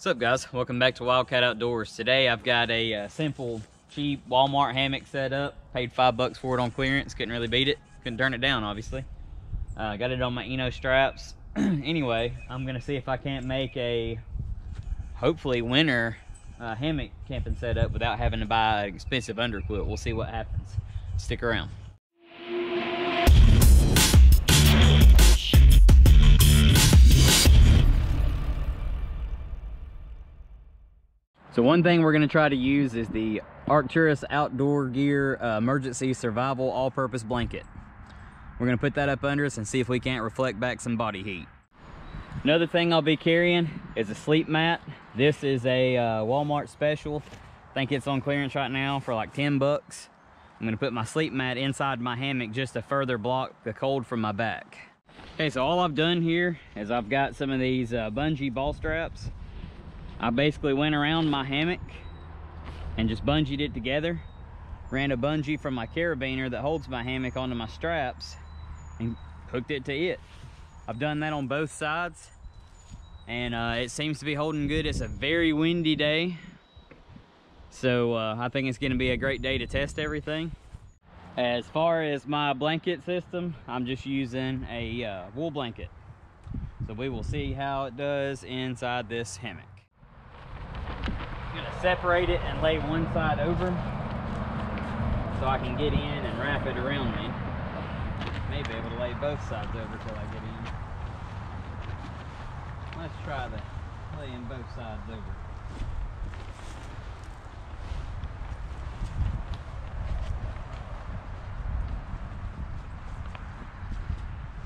What's up guys? Welcome back to Wildcat Outdoors. Today I've got a uh, simple, cheap Walmart hammock set up. Paid five bucks for it on clearance. Couldn't really beat it. Couldn't turn it down, obviously. Uh, got it on my Eno straps. anyway, I'm gonna see if I can't make a, hopefully winter uh, hammock camping setup without having to buy an expensive underquilt. We'll see what happens. Stick around. So one thing we're gonna try to use is the Arcturus Outdoor Gear uh, Emergency Survival All-Purpose Blanket. We're gonna put that up under us and see if we can't reflect back some body heat. Another thing I'll be carrying is a sleep mat. This is a uh, Walmart special. I think it's on clearance right now for like 10 bucks. I'm gonna put my sleep mat inside my hammock just to further block the cold from my back. Okay, so all I've done here is I've got some of these uh, bungee ball straps I basically went around my hammock and just bungeed it together. Ran a bungee from my carabiner that holds my hammock onto my straps and hooked it to it. I've done that on both sides and uh, it seems to be holding good. It's a very windy day. So uh, I think it's gonna be a great day to test everything. As far as my blanket system, I'm just using a uh, wool blanket. So we will see how it does inside this hammock separate it and lay one side over so I can get in and wrap it around me. May be able to lay both sides over till I get in. Let's try that, laying both sides over.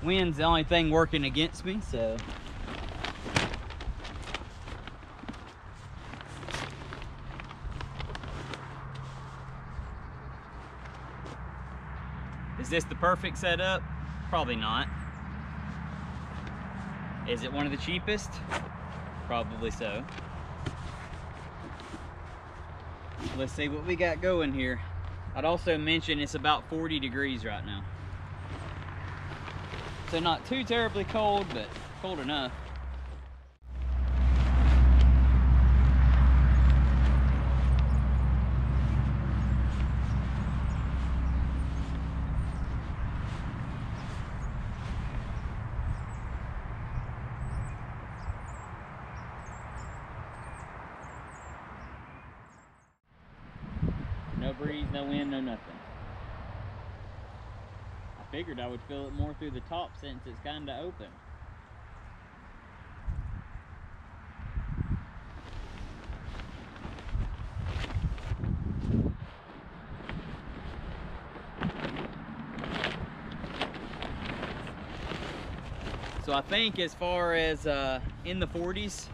Wind's the only thing working against me, so Is this the perfect setup? Probably not. Is it one of the cheapest? Probably so. Let's see what we got going here. I'd also mention it's about 40 degrees right now. So not too terribly cold, but cold enough. Breeze, no wind, no nothing. I figured I would feel it more through the top since it's kind of open. So I think as far as uh, in the 40s,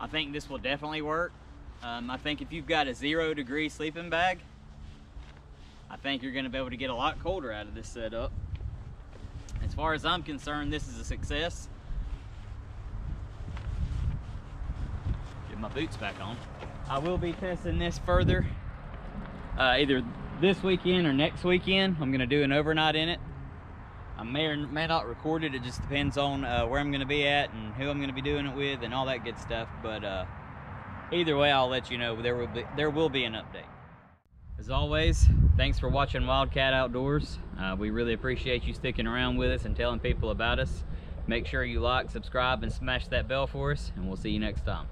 I think this will definitely work. Um, I think if you've got a zero degree sleeping bag, I think you're gonna be able to get a lot colder out of this setup. As far as I'm concerned, this is a success. Get my boots back on. I will be testing this further, uh, either this weekend or next weekend. I'm gonna do an overnight in it. I may or may not record it. It just depends on uh, where I'm gonna be at and who I'm gonna be doing it with and all that good stuff. But uh, either way, I'll let you know. There will be, there will be an update. As always, thanks for watching Wildcat Outdoors. Uh, we really appreciate you sticking around with us and telling people about us. Make sure you like, subscribe, and smash that bell for us, and we'll see you next time.